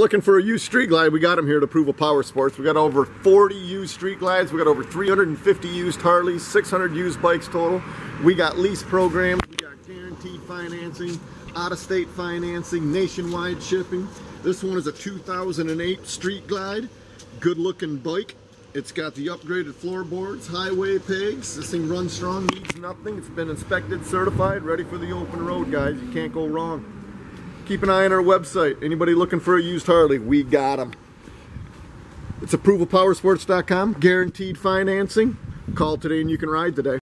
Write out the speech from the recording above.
looking for a used street glide, we got them here to prove Approval Power Sports. We got over 40 used street glides. We got over 350 used Harleys, 600 used bikes total. We got lease programs. We got guaranteed financing, out-of-state financing, nationwide shipping. This one is a 2008 street glide. Good looking bike. It's got the upgraded floorboards, highway pegs. This thing runs strong, needs nothing. It's been inspected, certified, ready for the open road, guys. You can't go wrong. Keep an eye on our website. Anybody looking for a used Harley, we got them. It's approvalpowersports.com, guaranteed financing. Call today and you can ride today.